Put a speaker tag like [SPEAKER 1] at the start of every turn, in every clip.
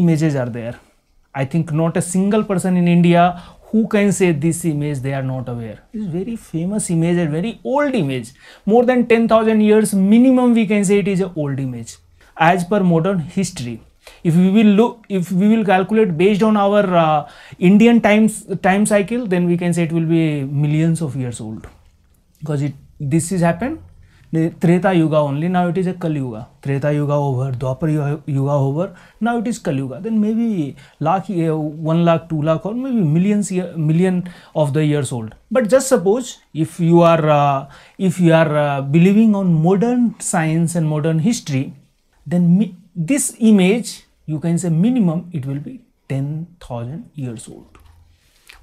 [SPEAKER 1] images are there. I think not a single person in india who can say this image they are not aware. This very famous image a very old image. More than 10000 years minimum we can say it is a old image. As per modern history. If we will look if we will calculate based on our uh, indian times time cycle then we can say it will be millions of years old. Because it this is happened Treta yuga only now it is a Kal yuga. Treta yuga over Dwapara yuga over now it is Kal yuga. Then may be lakh one lakh two lakh और may be millions million of the years old but just suppose if you are if you are believing on modern science and modern history then this image you can say minimum it will be ten thousand years old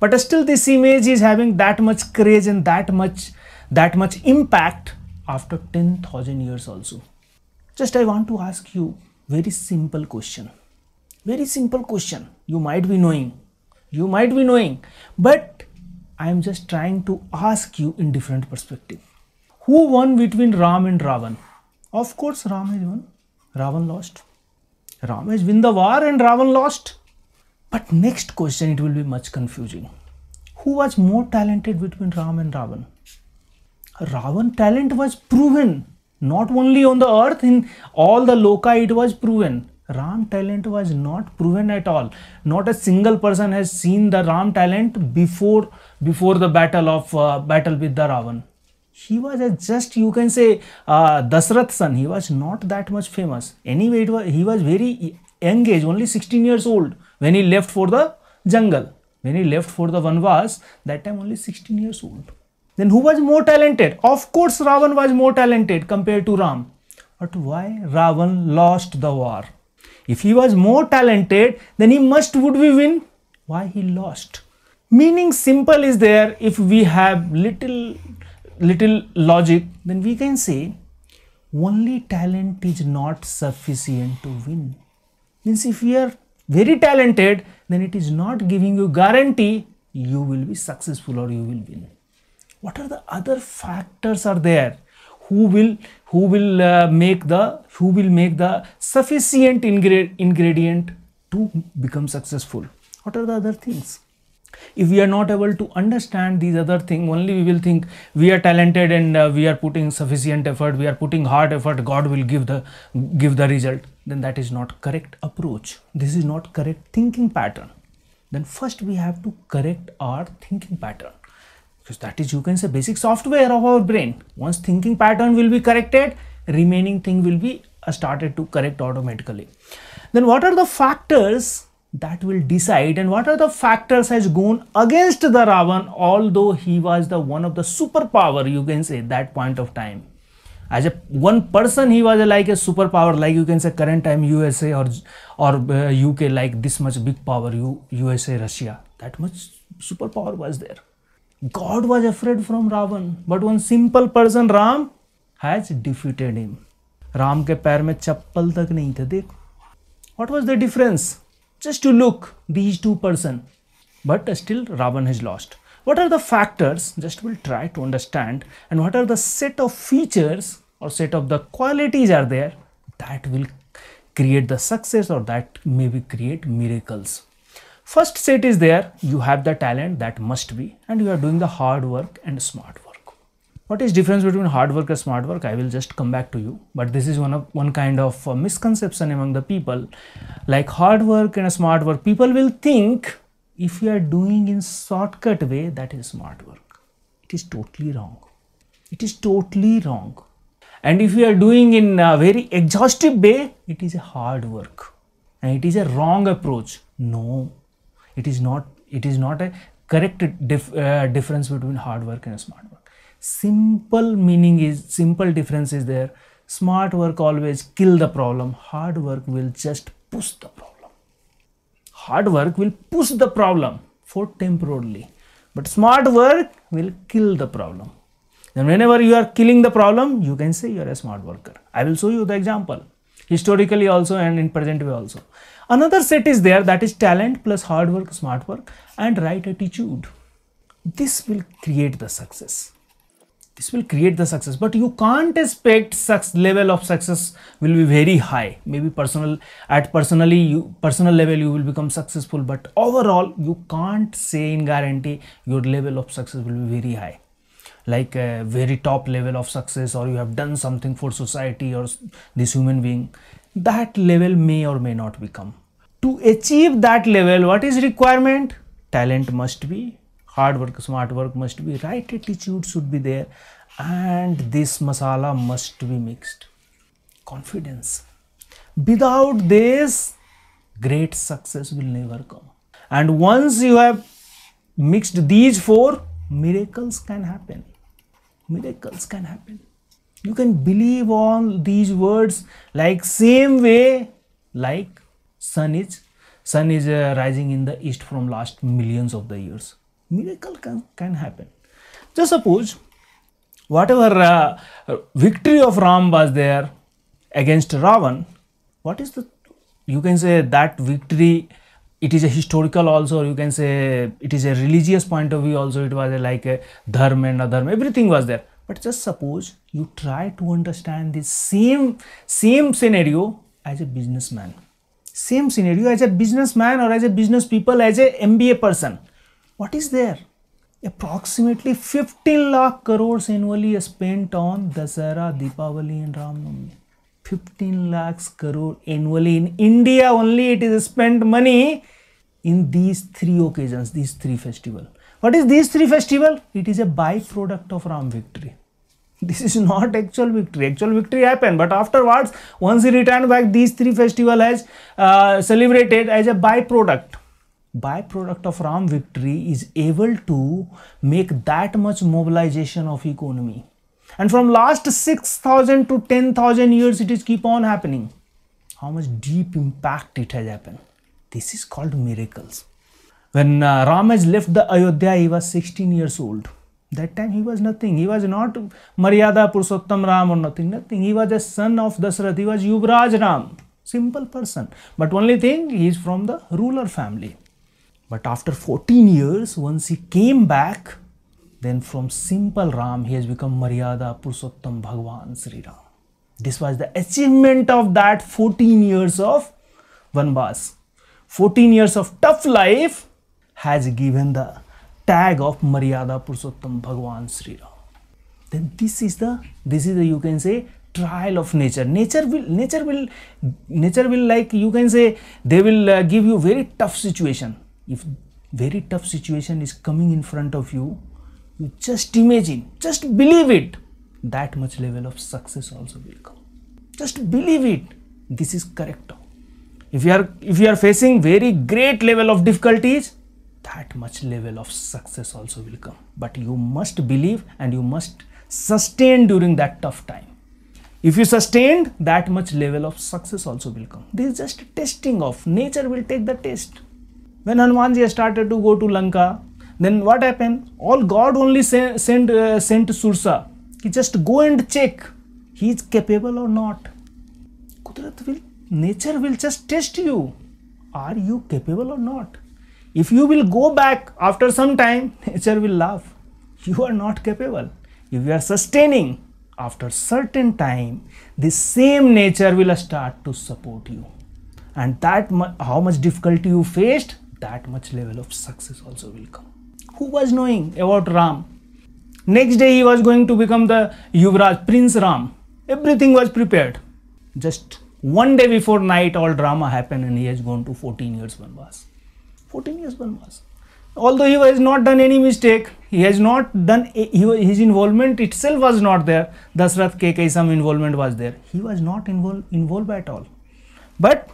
[SPEAKER 1] but still this image is having that much craze and that much that much impact after 10000 years also. Just i want to ask you very simple question. Very simple question. You might be knowing. You might be knowing. But i am just trying to ask you in different perspective. Who won between ram and ravan? Of course ram has won. Ravan lost. Ram has win the war and ravan lost. But next question it will be much confusing. Who was more talented between Ram and Ravan? Ravan talent was proven not only on the earth in all the loka it was proven. Ram talent was not proven at all. Not a single person has seen the Ram talent before before the battle of uh, battle with the Ravan. He was a just you can say uh, Dasrath son. He was not that much famous. Anyway, was, he was very young age, only 16 years old when he left for the jungle. When he left for the Vanvas, that time only 16 years old. Then who was more talented? Of course, Ravan was more talented compared to Ram. But why Ravan lost the war? If he was more talented, then he must would we win. Why he lost? Meaning simple is there. If we have little little logic, then we can say only talent is not sufficient to win. Means if you are very talented, then it is not giving you guarantee you will be successful or you will win. What are the other factors are there? Who will who will uh, make the who will make the sufficient ingre- ingredient to become successful? What are the other things? if we are not able to understand these other things only we will think we are talented and uh, we are putting sufficient effort we are putting hard effort god will give the give the result then that is not correct approach this is not correct thinking pattern then first we have to correct our thinking pattern that is you can say basic software of our brain. Once thinking pattern will be corrected remaining thing will be uh, started to correct automatically. Then what are the factors that will decide and what are the factors has gone against the ravan although he was the one of the superpower you can say that point of time? As a one person he was like a superpower like you can say current time usa or or uh, uk like this much big power usa russia. That much superpower was there god was afraid from ravan but one simple person ram has defeated him Ram के पैर में चप्पल तक नहीं थे देख what was the difference just to look these two person but still ravan has lost what are the factors just will try to understand and what are the set of features or set of the qualities are there that will create the success or that maybe create miracles First set is there. You have the talent. That must be. And you are doing the hard work and smart work. What is difference between hard work and smart work? I will just come back to you. But this is one of one kind of uh, misconception among the people. Like hard work and smart work. People will think if you are doing in shortcut way that is smart work. It is totally wrong. It is totally wrong. And if you are doing in a very exhaustive way it is a hard work. And it is a wrong approach. No it is not it is not a correct dif- uh, difference between hard work and smart work. Simple meaning is simple difference is there. Smart work always kill the problem. Hard work will just push the problem. Hard work will push the problem for temporarily. But smart work will kill the problem. Then whenever you are killing the problem you can say you are a smart worker. I will show you the example. Historically also and in present way also another set is there that is talent plus hard work smart work and right attitude. This will create the success. This will create the success. But you can't expect such level of success will be very high. Maybe personal at personally you personal level you will become successful but overall you can't say in guarantee your level of success will be very high. Like a very top level of success or you have done something for society or this human being that level may or may not become to achieve that level what is requirement? Talent must be hard work smart work must be right attitude should be there. And this masala must be mixed. Confidence. Without this great success will never come. And once you have mixed these four miracles can happen. Miracles can happen. You can believe all these words like same way like sun is sun is uh, rising in the east from last millions of the years miracle can, can happen. Just suppose whatever uh, victory of Ram was there against Ravan, what is the, you can say that victory, it is a historical also, you can say it is a religious point of view also, it was a, like a dharma and adharma, everything was there. But just suppose you try to understand this same, same scenario as a businessman. Same scenario as a businessman or as a business people, as a MBA person what is there? Approximately 15 lakh crores annually spent on Dasara, Deepavali and Ramnavami. 15 lakhs crore annually in India only it is spent money in these three occasions, these three festival. What is these three festival? It is a byproduct of Ram victory. This is not actual victory. Actual victory happened, but afterwards, once he returned back, these three festival has uh, celebrated as a byproduct byproduct of Ram victory is able to make that much mobilization of economy. And from last 6,000 to 10,000 years, it is keep on happening. How much deep impact it has happened. This is called miracles. When uh, Ram has left the Ayodhya, he was 16 years old. That time he was nothing. He was not Maryada Purushottam Ram or nothing. Nothing. He was a son of Dasrath. He was Yuvraj Ram. Simple person. But only thing, he is from the ruler family. But after 14 years, once he came back, then from simple Ram, he has become Maryada Purushottam Bhagwan Sri Ram. This was the achievement of that 14 years of Vanvas. 14 years of tough life has given the tag of Maryada Purushottam Bhagwan Sri Ram. Then this is the, this is the, you can say, trial of nature. Nature will nature will nature will like you can say they will uh, give you very tough situation. If very tough situation is coming in front of you you just imagine just believe it that much level of success also will come. Just believe it. This is correct. If you are if you are facing very great level of difficulties that much level of success also will come but you must believe and you must sustain during that tough time if you sustained that much level of success also will come this is just testing of nature will take the test when Hanumanji started to go to Lanka, then what happened? All God only sent sent, uh, sent Sursa. He just go and check he is capable or not. Kudrat will, nature will just test you. Are you capable or not? If you will go back after some time, nature will laugh. You are not capable. If you are sustaining, after certain time, the same nature will start to support you. And that how much difficulty you faced, that much level of success also will come. Who was knowing about Ram? Next day he was going to become the Yuvraj, Prince Ram. Everything was prepared. Just one day before night all drama happened and he has gone to 14 years Vanvas. 14 years Vanvas. Although he has not done any mistake, he has not done, he, his involvement itself was not there. Dasrath Kekai some involvement was there. He was not involved, involved at all. But